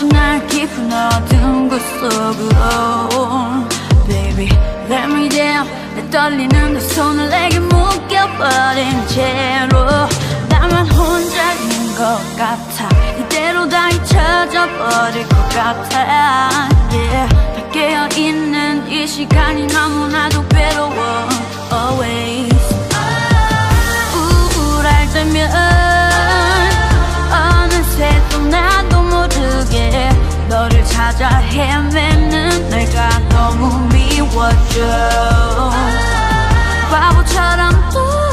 그 어두운 곳 속으로. Baby let me down. 내 떨리는 두 손을 내게 묶여버린 채로. 나만 혼자인 것 같아. 이대로 다 잊혀져 버릴 것 같아. Yeah. 다 깨어있는 이 시간이 너무나도 찾아. 헤매는 내가 너무 미워져. 바보처럼 또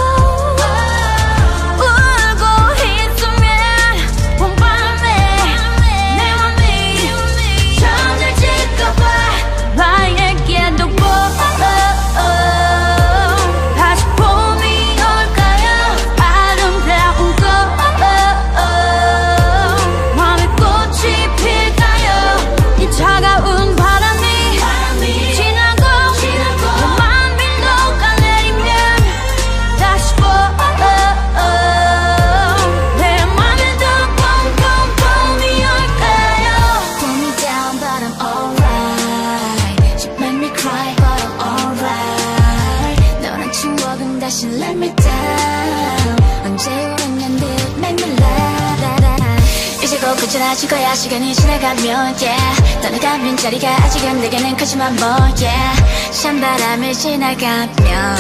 다시 let me down. 언제 울었는데 make me laugh. 이제 곧 끝이 거야 시간이 지나가면 yeah. 떠나가면 자리가 아직은 내게는 크지만 뭐 yeah. 찬바람을 지나가면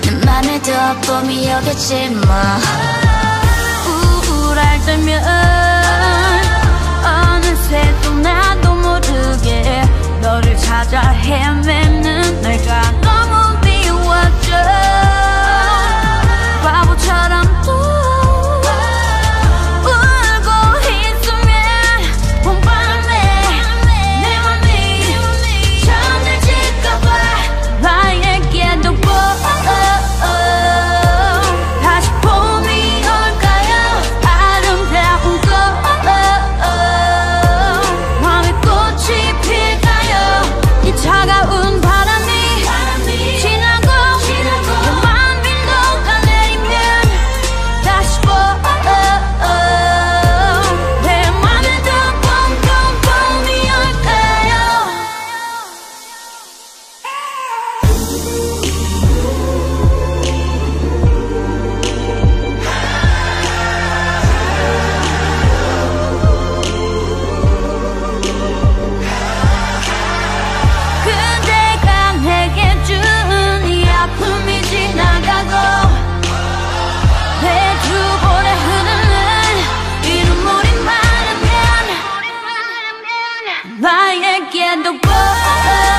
내 맘에도 봄이 오겠지 뭐. 우울할 때면 어느새 또 나도 모르게 너를 찾아 헤매 again the world